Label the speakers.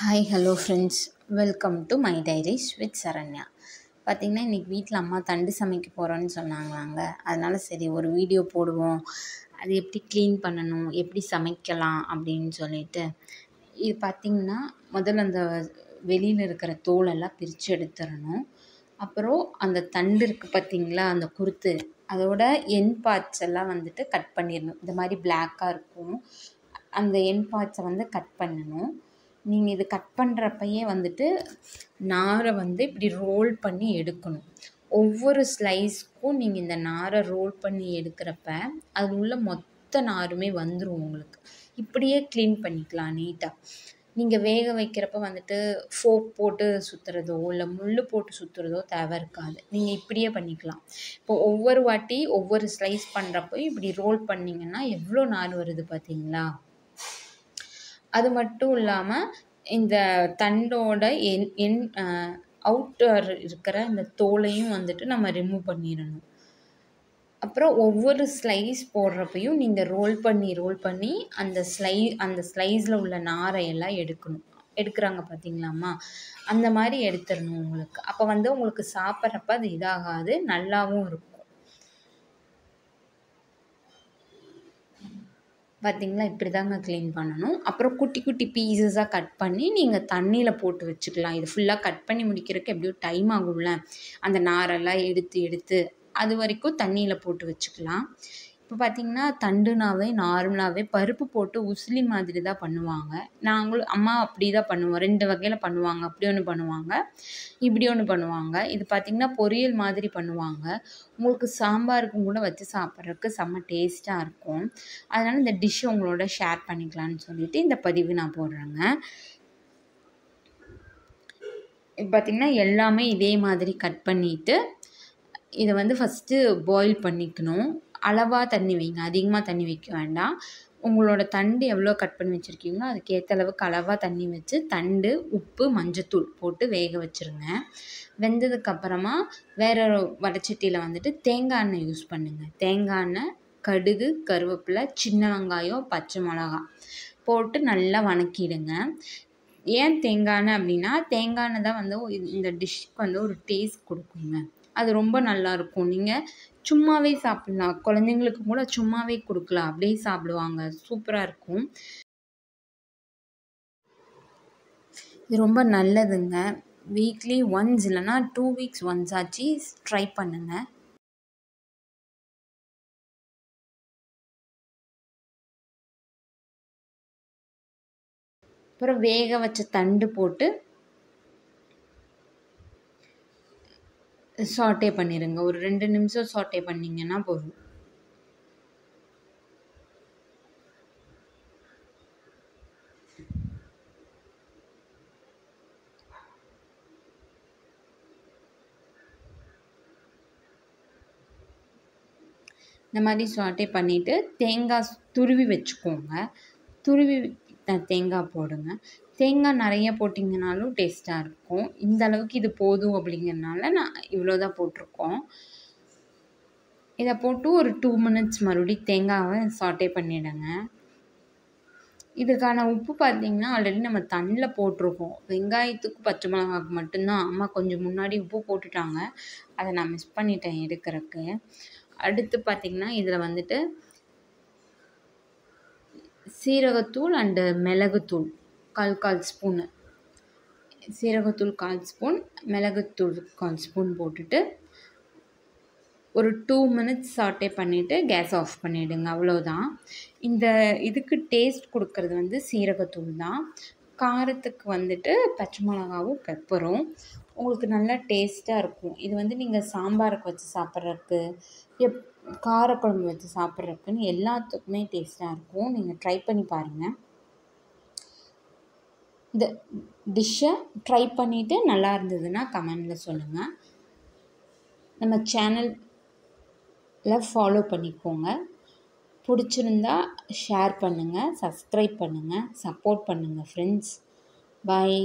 Speaker 1: Hi hello friends welcome to my diaries with Saranya பார்த்திங்கன்னா இன்றைக்கி வீட்டில் அம்மா தண்டு சமைக்க போகிறோன்னு சொன்னாங்களாங்க. அதனால் சரி ஒரு வீடியோ போடுவோம். அது எப்படி க்ளீன் பண்ணணும் எப்படி சமைக்கலாம் அப்படின்னு சொல்லிட்டு. இது பார்த்திங்கன்னா முதல்ல அந்த வெளியில் இருக்கிற தோலெல்லாம் பிரித்து எடுத்துடணும். அப்புறம் அந்த தண்டு இருக்குது பார்த்திங்களா அந்த குருத்து அதோட என் பார்ட்ஸ் எல்லாம் வந்துட்டு கட் பண்ணிடணும். இந்த மாதிரி பிளாக்காக இருக்கும். அந்த என் பார்ட்ஸை வந்து கட் பண்ணணும். நீங்கள் இது கட் பண்ணுறப்பயே வந்துட்டு நாரை வந்து இப்படி ரோல் பண்ணி எடுக்கணும். ஒவ்வொரு ஸ்லைஸ்க்கும் நீங்கள் இந்த நாரை ரோல் பண்ணி எடுக்கிறப்ப அது உள்ள மொத்த நாருமே வந்துடும் உங்களுக்கு. இப்படியே க்ளீன் பண்ணிக்கலாம் நீட்டாக நீங்கள் வேக வைக்கிறப்ப வந்துட்டு ஃபோக் போட்டு சுற்றுறதோ இல்லை முள் போட்டு சுற்றுறதோ தேவை இருக்காது. நீங்கள் இப்படியே பண்ணிக்கலாம். இப்போ ஒவ்வொரு வாட்டி ஒவ்வொரு ஸ்லைஸ் பண்ணுறப்போ இப்படி ரோல் பண்ணிங்கன்னா எவ்வளோ நார் வருது பார்த்தீங்களா அது மட்டும் இல்லாமல் இந்த தண்டோட என் என் அவுட்டர் இருக்கிற இந்த தோலையும் வந்துட்டு நம்ம ரிமூவ் பண்ணிடணும். அப்புறம் ஒவ்வொரு ஸ்லைஸ் போடுறப்பையும் நீங்கள் ரோல் பண்ணி ரோல் பண்ணி அந்த ஸ்லை அந்த ஸ்லைஸில் உள்ள நாரை எல்லாம் எடுக்கணும். எடுக்கிறாங்க பார்த்தீங்களாம்மா அந்த மாதிரி எடுத்துடணும் உங்களுக்கு. அப்போ வந்து உங்களுக்கு சாப்பிட்றப்ப அது இதாகாது நல்லாவும் இருக்கும். பார்த்திங்களா இப்படி தாங்க க்ளீன் பண்ணணும். அப்புறம் குட்டி குட்டி பீசஸாக கட் பண்ணி நீங்கள் தண்ணியில் போட்டு வச்சுக்கலாம். இது ஃபுல்லாக கட் பண்ணி முடிக்கிறதுக்கு எப்படியோ டைம் ஆகும்ல. அந்த நாரெல்லாம் எடுத்து எடுத்து அது வரைக்கும் தண்ணியில் போட்டு வச்சுக்கலாம். இப்போ பார்த்திங்கன்னா தண்டுனாவே நார்மலாகவே பருப்பு போட்டு உசிலி மாதிரி தான் பண்ணுவாங்க. நாங்களும் அம்மா அப்படி தான் பண்ணுவோம். ரெண்டு வகையில் பண்ணுவாங்க. அப்படி ஒன்று பண்ணுவாங்க. இப்படி ஒன்று பண்ணுவாங்க. இது பார்த்திங்கன்னா பொரியல் மாதிரி பண்ணுவாங்க. உங்களுக்கு சாம்பாருக்கும் கூட வச்சு சாப்பிட்றதுக்கு செம்ம டேஸ்ட்டாக இருக்கும். அதனால் இந்த டிஷ் உங்களோட ஷேர் பண்ணிக்கலான்னு சொல்லிட்டு இந்த பதிவு நான் போடுறேங்க. இப்போ பார்த்திங்கன்னா எல்லாமே இதே மாதிரி கட் பண்ணிவிட்டு இதை வந்து ஃபஸ்ட்டு பாயில் பண்ணிக்கணும். அளவாக தண்ணி வைங்க. அதிகமாக தண்ணி வைக்க வேண்டாம். உங்களோட தண்டு எவ்வளோ கட் பண்ணி வச்சுருக்கீங்களோ அதுக்கேற்ற அளவுக்கு அளவாக தண்ணி வச்சு தண்டு உப்பு மஞ்சத்தூள் போட்டு வேக வச்சுருங்க. வெந்ததுக்கப்புறமா வேற வடச்சட்டியில் வந்துட்டு தேங்காய் எண்ணெய் யூஸ் பண்ணுங்கள் தேங்காய் எண்ணெய் கடுகு கருவேப்பிலை சின்ன வெங்காயம் பச்சை மிளகா போட்டு நல்லா வணக்கிடுங்க. ஏன் தேங்காய் எண்ணெய் அப்படின்னா தேங்காய் எண்ணெய் தான் வந்து இந்த டிஷ்ஷுக்கு வந்து ஒரு டேஸ்ட் கொடுக்குங்க. அது ரொம்ப நல்லாயிருக்கும் நீங்கள் சும்மாவே சாப்பிட்லாம். குழந்தைங்களுக்கு கூட சும்மாவே கொடுக்கலாம். அப்படியே சாப்பிடுவாங்க. சூப்பராக இருக்கும். இது ரொம்ப நல்லதுங்க. வீக்லி ஒன்ஸ் இல்லைன்னா டூ வீக்ஸ் ஒன்ஸ் ஆச்சு. ட்ரை பண்ணுங்கள் அப்புறம் வேக வச்ச தண்டு போட்டு சாட்டே பண்ணிடுங்க ஒரு ரெண்டு நிமிஷம் சாட்டே பண்ணிங்கன்னா போதும். இந்த மாதிரி சாட்டே பண்ணிவிட்டு தேங்காய் துருவி வச்சுக்கோங்க. துருவி தேங்காய் போடுங்க. தேங்காய் நிறைய போட்டிங்கனாலும் டேஸ்ட்டாக இருக்கும். இந்த அளவுக்கு இது போதும் அப்படிங்கிறனால நான் இவ்வளோ தான் போட்டிருக்கோம். இதை போட்டு ஒரு டூ மினிட்ஸ் மறுபடியும் தேங்காவை சாட்டே பண்ணிவிடுங்க இதுக்கான உப்பு பார்த்திங்கன்னா ஆல்ரெடி நம்ம தண்ணியில் போட்டிருக்கோம். வெங்காயத்துக்கு பச்சை மிளகாவுக்கு மட்டும்தான். அம்மா கொஞ்சம் முன்னாடி உப்பு போட்டுட்டாங்க. அதை நான் மிஸ் பண்ணிட்டேன் எடுக்கிறதுக்கு. அடுத்து பார்த்திங்கன்னா இதில் வந்துட்டு சீரகத்தூள் அண்டு மிளகுத்தூள் கால் கால் ஸ்பூனு. சீரகத்தூள் கால் ஸ்பூன் மிளகுத்தூள் கால் ஸ்பூன் போட்டுட்டு ஒரு டூ மினிட்ஸ் சாட்டே பண்ணிவிட்டு கேஸ் ஆஃப் பண்ணிவிடுங்க அவ்வளோதான் இந்த இதுக்கு டேஸ்ட் கொடுக்கறது வந்து சீரகத்தூள் தான். காரத்துக்கு வந்துட்டு பச்சை மிளகாவும் பெப்பரும் உங்களுக்கு நல்லா டேஸ்ட்டாக இருக்கும். இது வந்து நீங்கள் சாம்பாருக்கு வச்சு சாப்பிட்றதுக்கு எப் காரக்குழம்பு வச்சு சாப்பிட்றதுக்குன்னு எல்லாத்துக்குமே டேஸ்ட்டாக இருக்கும். நீங்கள் ட்ரை பண்ணி பாருங்கள் இந்த டிஷ்ஷை ட்ரை பண்ணிவிட்டு நல்லா இருந்ததுன்னா கமெண்டில் சொல்லுங்கள் நம்ம சேனலில் ஃபாலோ பண்ணிக்கோங்க. பிடிச்சிருந்தா ஷேர் பண்ணுங்கள் சப்ஸ்கிரைப் பண்ணுங்கள் சப்போர்ட் பண்ணுங்கள் ஃப்ரெண்ட்ஸ் பாய்